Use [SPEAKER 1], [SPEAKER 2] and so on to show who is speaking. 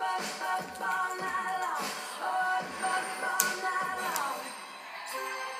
[SPEAKER 1] up, up all night long. Up, up all night long.